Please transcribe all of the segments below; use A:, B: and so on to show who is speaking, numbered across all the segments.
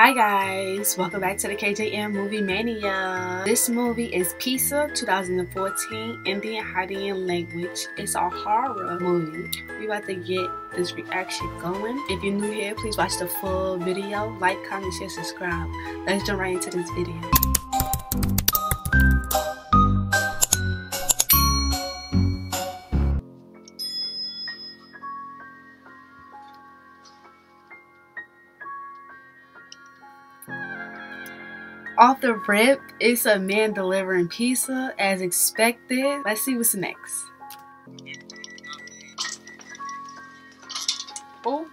A: Hi guys, welcome back to the KJM Movie Mania. This movie is Pizza 2014 Indian Hindi Language. It's a horror movie. We about to get this reaction going. If you're new here, please watch the full video. Like, comment, share, subscribe. Let's jump right into this video. Off the rip, it's a man delivering pizza as expected. Let's see what's next. Oh.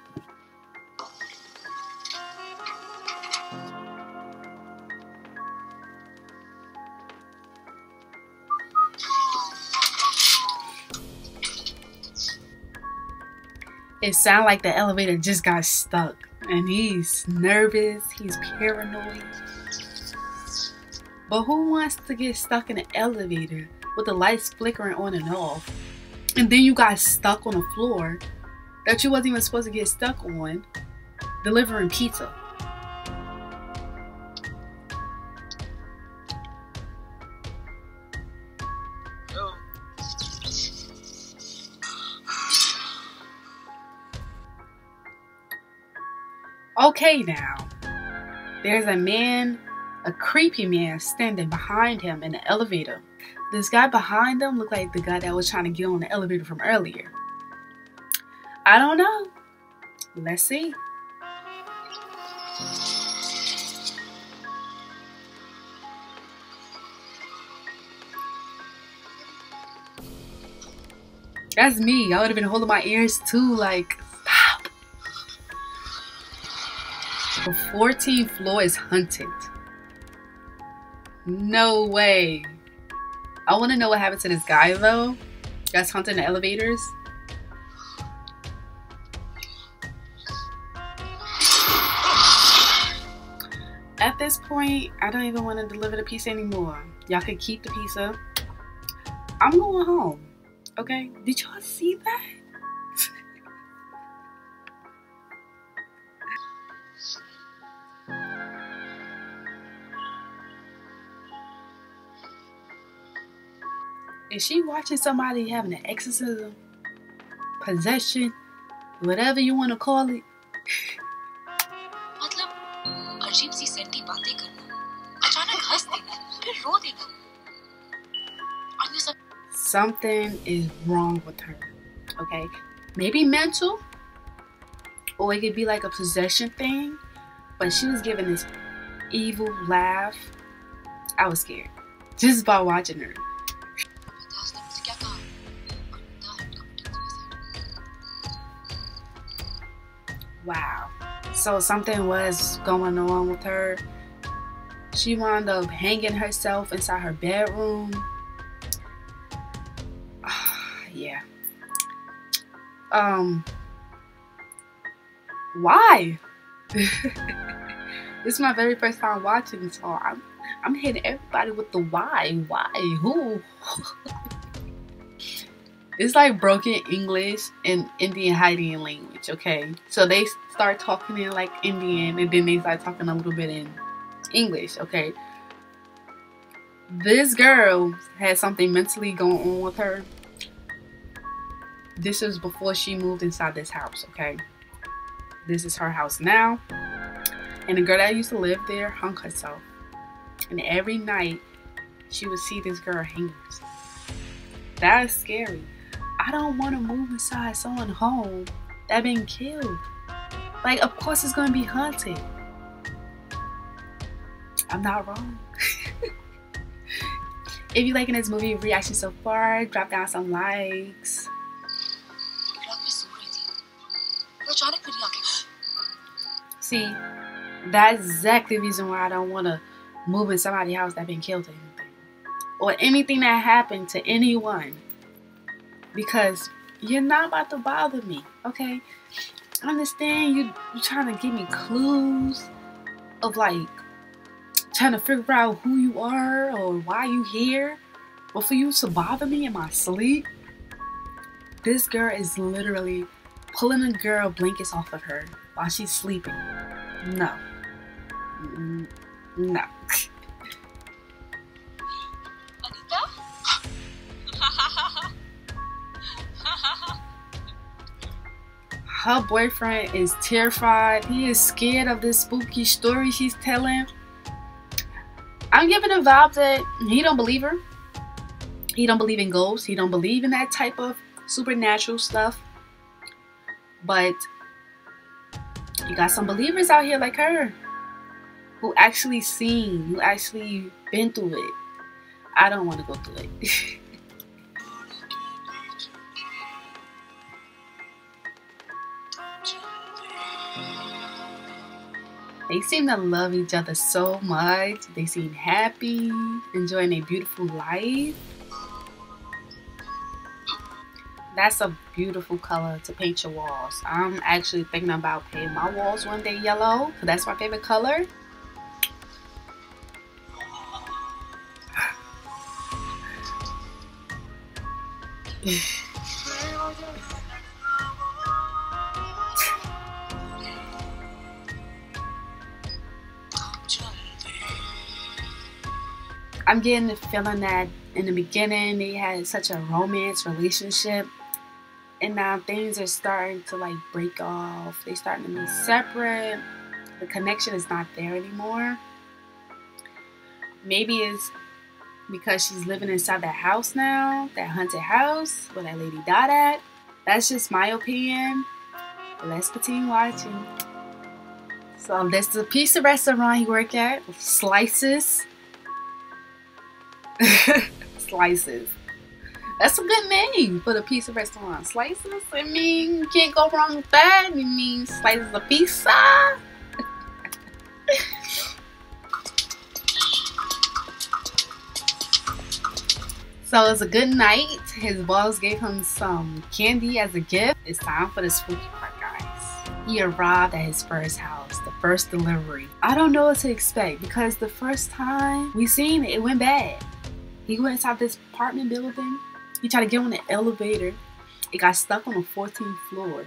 A: It sounds like the elevator just got stuck and he's nervous, he's paranoid. But who wants to get stuck in an elevator with the lights flickering on and off? And then you got stuck on a floor that you wasn't even supposed to get stuck on delivering pizza. Okay, now. There's a man a creepy man standing behind him in the elevator. This guy behind them looked like the guy that was trying to get on the elevator from earlier. I don't know. Let's see. That's me. I would have been holding my ears too, like, stop. The 14th floor is haunted. No way. I want to know what happened to this guy though. That's hunting the elevators. At this point, I don't even want to deliver the pizza anymore. Y'all can keep the pizza. I'm going home. Okay? Did y'all see that? Is she watching somebody having an exorcism? Possession? Whatever you want to call it? Something is wrong with her. Okay? Maybe mental, or it could be like a possession thing. But she was giving this evil laugh. I was scared just by watching her. Wow. So something was going on with her. She wound up hanging herself inside her bedroom. yeah. Um. Why? this is my very first time watching, so I'm I'm hitting everybody with the why. Why? Who? It's like broken English and Indian Hindi language, okay? So they start talking in like Indian and then they start talking a little bit in English, okay? This girl had something mentally going on with her. This is before she moved inside this house, okay? This is her house now. And the girl that used to live there hung herself. And every night she would see this girl hanging. That is scary. I don't want to move inside someone's home that been killed. Like, of course it's going to be haunted. I'm not wrong. if you liking this movie reaction so far, drop down some likes. See, that's exactly the reason why I don't want to move in somebody's house that been killed or anything. Or anything that happened to anyone because you're not about to bother me, okay? I understand you you trying to give me clues of like trying to figure out who you are or why you here. But for you to bother me in my sleep, this girl is literally pulling a girl blankets off of her while she's sleeping. No. No. Her boyfriend is terrified. He is scared of this spooky story she's telling. I'm giving a vibe that he don't believe her. He don't believe in ghosts. He don't believe in that type of supernatural stuff. But you got some believers out here like her who actually seen, who actually been through it. I don't want to go through it. they seem to love each other so much. They seem happy, enjoying a beautiful life. That's a beautiful color to paint your walls. I'm actually thinking about painting my walls one day yellow because that's my favorite color. I'm getting the feeling that in the beginning they had such a romance relationship and now things are starting to like break off. They're starting to be separate. The connection is not there anymore. Maybe it's because she's living inside that house now, that haunted house where that lady died at. That's just my opinion. Let's continue watching. So there's the pizza restaurant he work at. Slices. Slices. That's a good name for the pizza restaurant. Slices. I mean, you can't go wrong with that. You mean slices of pizza? so it's a good night. His boss gave him some candy as a gift. It's time for the spooky part, guys. He arrived at his first house, the first delivery. I don't know what to expect because the first time we seen it, it went bad. He went inside this apartment building he tried to get on the elevator. It got stuck on the 14th floor.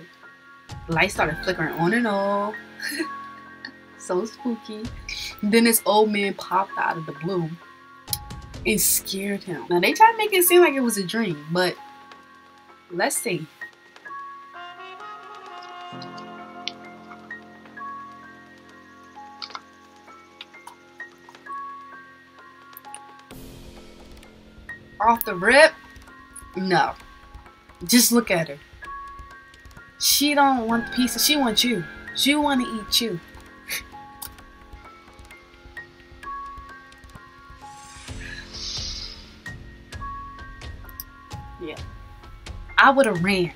A: The lights started flickering on and off. so spooky. Then this old man popped out of the blue and scared him. Now they tried to make it seem like it was a dream, but let's see. Off the rip, no. Just look at her. She don't want the pizza. She wants you. She want to eat you. yeah. I would have ran.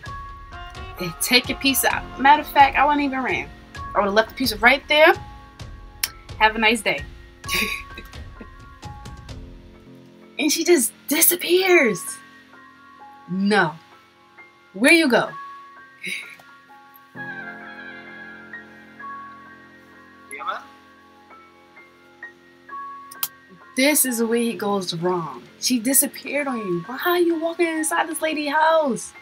A: And take your piece out. Matter of fact, I wouldn't even ran. I would have left the pizza right there. Have a nice day. and she just disappears. No. Where you go? This is the way it goes wrong. She disappeared on you. Why are you walking inside this lady's house?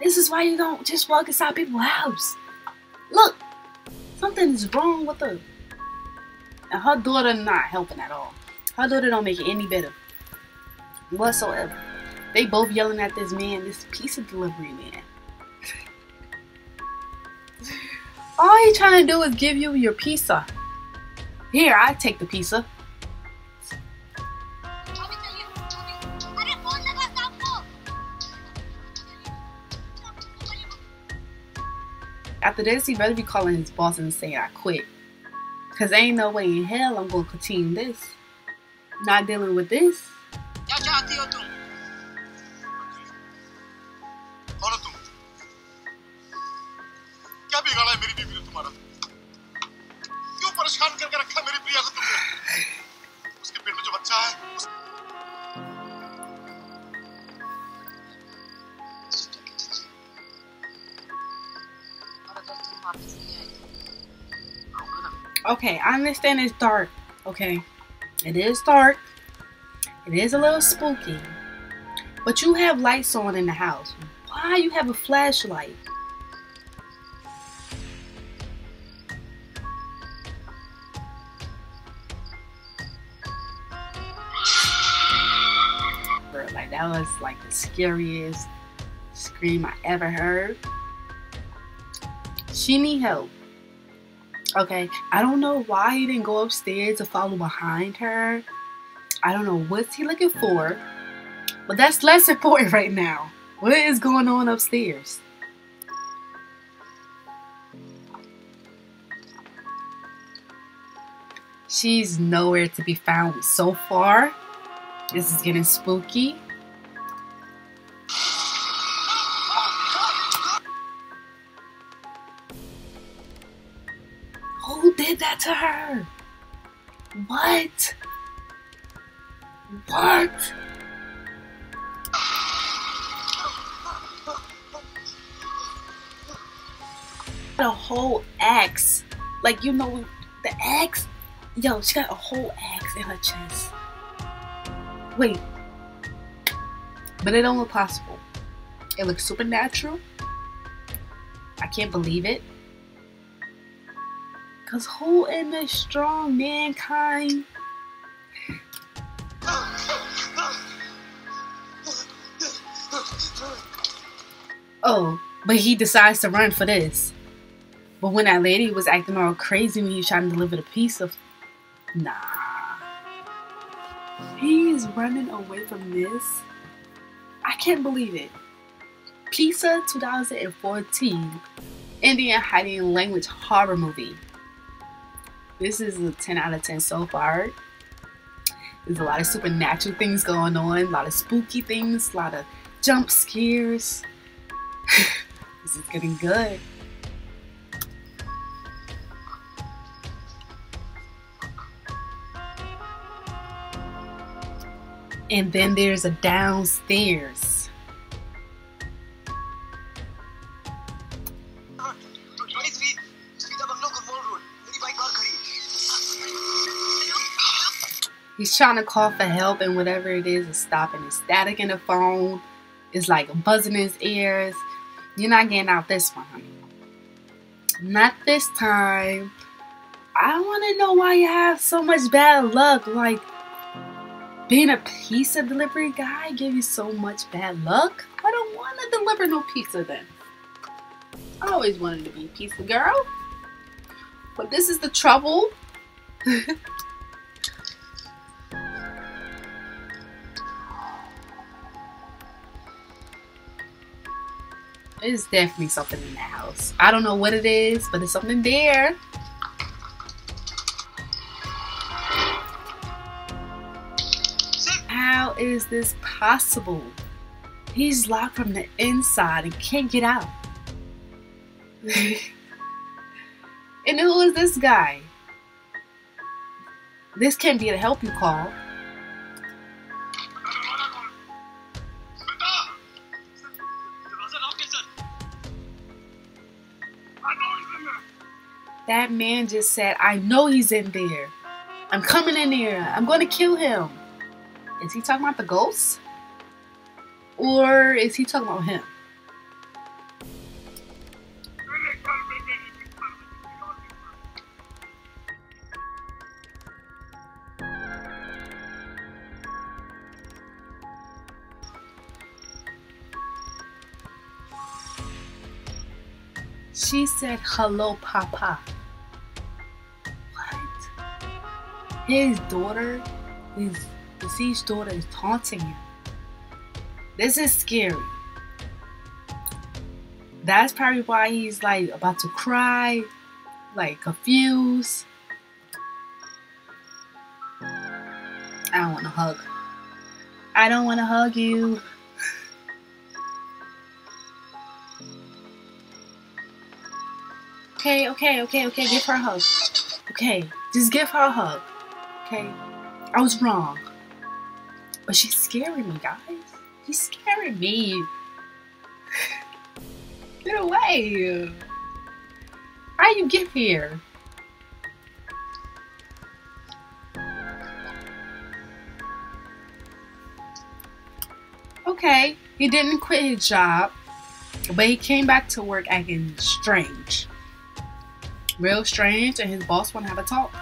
A: This is why you don't just walk inside people's house. Look, something is wrong with her. And her daughter not helping at all. Her daughter don't make it any better. Whatsoever. They both yelling at this man, this pizza delivery man. all he trying to do is give you your pizza. Here, I take the pizza. After this, he better be calling his boss and saying I quit. Because ain't no way in hell I'm to continue this. Not dealing with this. okay, I understand it's dark. Okay, it is dark. It is a little spooky. But you have lights on in the house. Why you have a flashlight? Like that was like the scariest scream I ever heard. She need help. Okay, I don't know why he didn't go upstairs to follow behind her. I don't know what's he looking for, but that's less important right now. What is going on upstairs? She's nowhere to be found so far. This is getting spooky. Like, you know, the axe? Yo, she got a whole axe in her chest. Wait. But it don't look possible. It looks supernatural. I can't believe it. Cause who in the strong mankind? Oh, but he decides to run for this. But when that lady was acting all crazy when he was trying to deliver the piece of nah. He's running away from this. I can't believe it. Pizza 2014 Indian Hindi language horror movie. This is a 10 out of 10 so far. There's a lot of supernatural things going on, a lot of spooky things, a lot of jump scares. this is getting good. And then there's a downstairs. He's trying to call for help, and whatever it is is stopping. It's static in the phone. It's like buzzing his ears. You're not getting out this one, honey. Not this time. I want to know why you have so much bad luck. Like, being a pizza delivery guy gave you so much bad luck? I don't want to deliver no pizza then. I always wanted to be a pizza girl. But this is the trouble. There's definitely something in the house. I don't know what it is, but there's something there. This possible? He's locked from the inside and can't get out. and who is this guy? This can't be the help you call. That man just said, I know he's in there. I'm coming in there. I'm going to kill him. Is he talking about the ghost? Or is he talking about him? She said, hello, Papa. What? His daughter, his deceased daughter is taunting him. This is scary. That's probably why he's like about to cry, like confused. I don't want to hug. I don't want to hug you. Okay, okay, okay, okay, give her a hug. Okay, just give her a hug. Okay? I was wrong. But she's scaring me, guys. She's scaring me. Get away. How you get here? Okay, he didn't quit his job, but he came back to work acting strange real strange and his boss want to have a talk.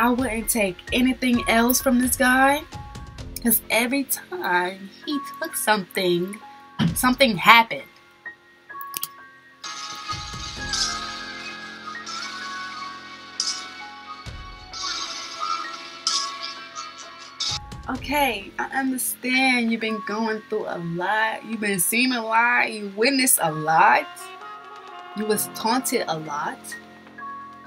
A: I wouldn't take anything else from this guy. Because every time he took something, something happened. Okay, I understand you've been going through a lot. You've been seeing a lot. You witnessed a lot. You was taunted a lot.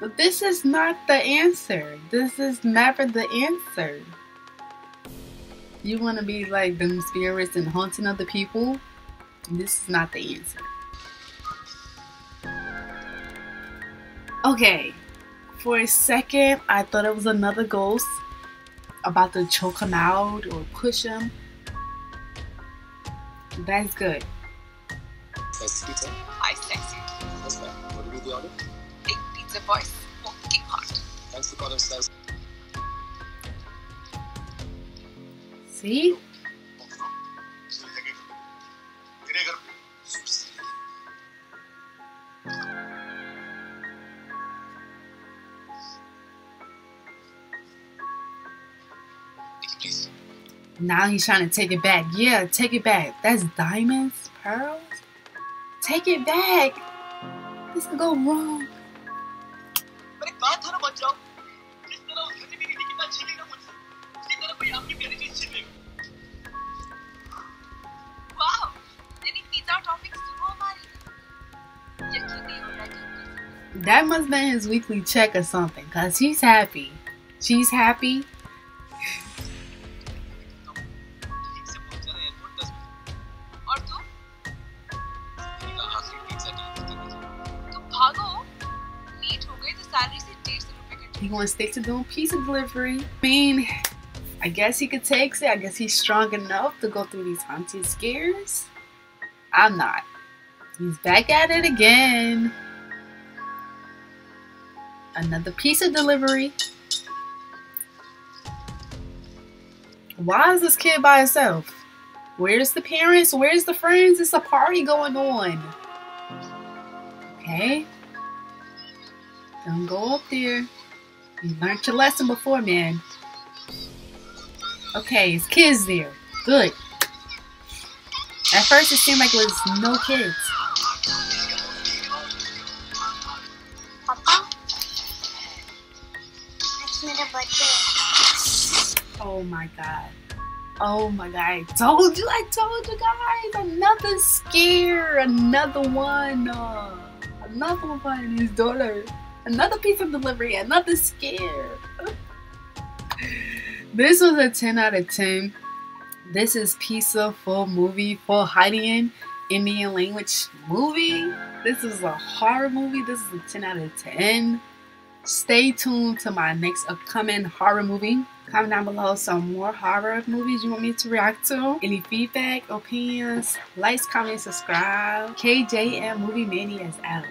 A: But this is not the answer. This is never the answer. You want to be like them spirits and haunting other people? This is not the answer. Okay, for a second, I thought it was another ghost about to choke him out or push him. That's good.
B: Sexy pizza?
C: Pizza boys, smoking hot.
B: Thanks for calling Slice.
A: See? Now he's trying to take it back. Yeah, take it back. That's diamonds, pearls. Take it back. This could go wrong. his weekly check or something because he's happy. She's happy. He wants to stick to doing pizza delivery. I mean, I guess he could take it. I guess he's strong enough to go through these haunted scares. I'm not. He's back at it again. Another pizza delivery. Why is this kid by himself? Where's the parents? Where's the friends? It's a party going on. Okay. Don't go up there. You learned your lesson before, man. Okay, his kids there. Good. At first, it seemed like it was no kids. Oh my god. Oh my god. I told you, I told you guys. Another scare. Another one. Uh, another one. His daughter. Another piece of delivery. Another scare. this was a 10 out of 10. This is pizza full movie, full Hindi in Indian language movie. This is a horror movie. This is a 10 out of 10. Stay tuned to my next upcoming horror movie. Comment down below some more horror movies you want me to react to. Any feedback, opinions, likes, comment, subscribe. KJM Movie Mania is out.